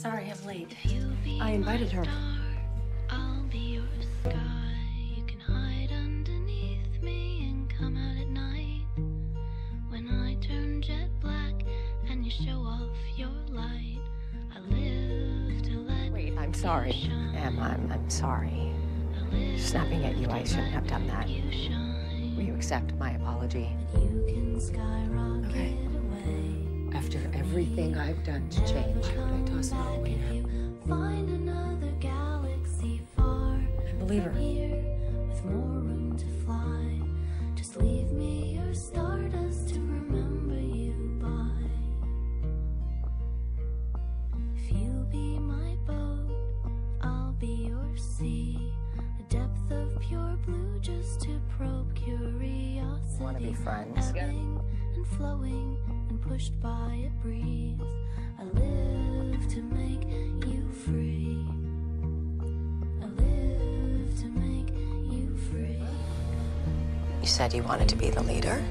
Sorry, I'm late. I invited her. I'll be your sky. You can hide underneath me and come out at night. When I turn jet black and you show off your light, I live to let Wait, I'm sorry. Em, I'm, I'm sorry. Snapping at you, I shouldn't have done that. Will you accept my apology? You can skyrocket Okay. After everything I've done to change, probe curiosity. Wanna be my boat, I'll be your sea, a depth of pure blue, just to probe curiosity. friends? Ebbing and flowing and pushed by a breeze. You said you wanted to be the leader.